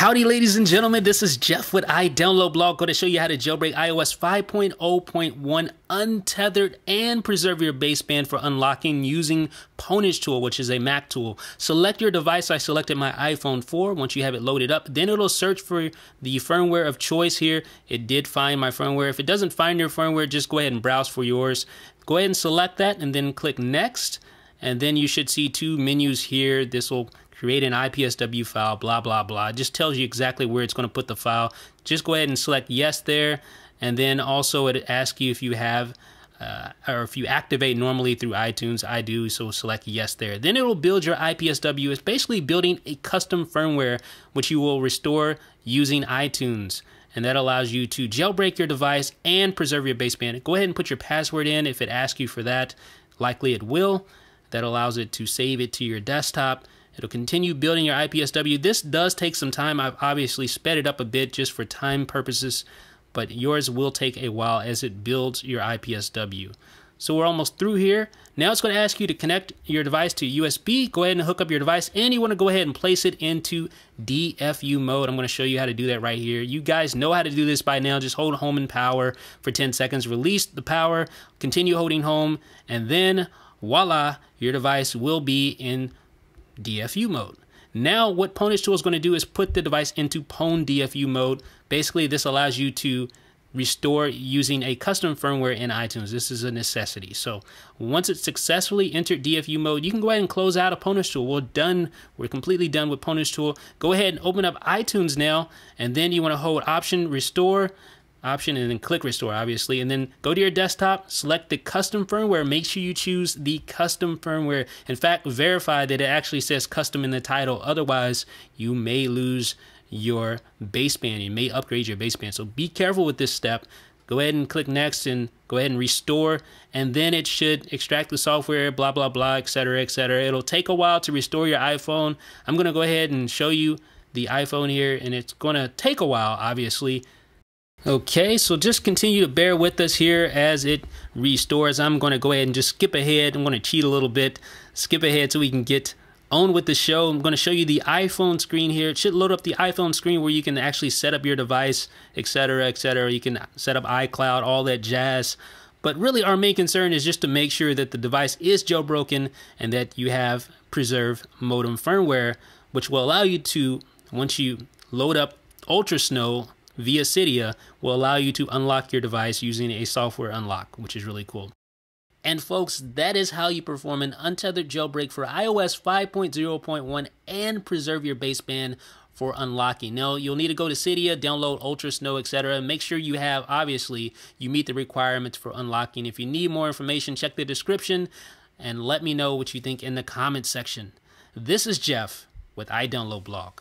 Howdy, ladies and gentlemen. This is Jeff with iDownload Blog. Going to show you how to jailbreak iOS 5.0.1 untethered and preserve your baseband for unlocking using Pwnage Tool, which is a Mac tool. Select your device. I selected my iPhone 4. Once you have it loaded up, then it'll search for the firmware of choice here. It did find my firmware. If it doesn't find your firmware, just go ahead and browse for yours. Go ahead and select that and then click Next. And then you should see two menus here. This will create an IPSW file, blah, blah, blah. It just tells you exactly where it's going to put the file. Just go ahead and select yes there. And then also it asks you if you have uh, or if you activate normally through iTunes, I do, so select yes there. Then it will build your IPSW. It's basically building a custom firmware which you will restore using iTunes. And that allows you to jailbreak your device and preserve your baseband. Go ahead and put your password in if it asks you for that. Likely it will. That allows it to save it to your desktop. It'll continue building your IPSW. This does take some time. I've obviously sped it up a bit just for time purposes, but yours will take a while as it builds your IPSW. So we're almost through here. Now it's going to ask you to connect your device to USB. Go ahead and hook up your device and you want to go ahead and place it into DFU mode. I'm going to show you how to do that right here. You guys know how to do this by now. Just hold home and power for 10 seconds. Release the power, continue holding home, and then voila, your device will be in DFU mode. Now, what Pwnage Tool is going to do is put the device into Pwn DFU mode. Basically, this allows you to restore using a custom firmware in iTunes. This is a necessity. So once it's successfully entered DFU mode, you can go ahead and close out Pwnage Tool. We're done. We're completely done with Pwnage Tool. Go ahead and open up iTunes now, and then you want to hold Option Restore option and then click restore obviously. And then go to your desktop select the custom firmware. Make sure you choose the custom firmware. In fact verify that it actually says custom in the title. Otherwise you may lose your baseband. You may upgrade your baseband. So be careful with this step. Go ahead and click next and go ahead and restore. And then it should extract the software blah blah blah etc etc it'll take a while to restore your iphone. I'm going to go ahead and show you the iphone here and it's going to take a while obviously Okay, so just continue to bear with us here as it restores. I'm going to go ahead and just skip ahead. I'm going to cheat a little bit, skip ahead so we can get on with the show. I'm going to show you the iPhone screen here. It should load up the iPhone screen where you can actually set up your device, etc., etc. You can set up iCloud, all that jazz. But really, our main concern is just to make sure that the device is jailbroken and that you have preserved modem firmware, which will allow you to, once you load up UltraSnow via Cydia will allow you to unlock your device using a software unlock, which is really cool. And folks, that is how you perform an untethered jailbreak for iOS 5.0.1 and preserve your baseband for unlocking. Now, you'll need to go to Cydia, download UltraSnow, etc. Make sure you have, obviously, you meet the requirements for unlocking. If you need more information, check the description and let me know what you think in the comments section. This is Jeff with iDownload Blog.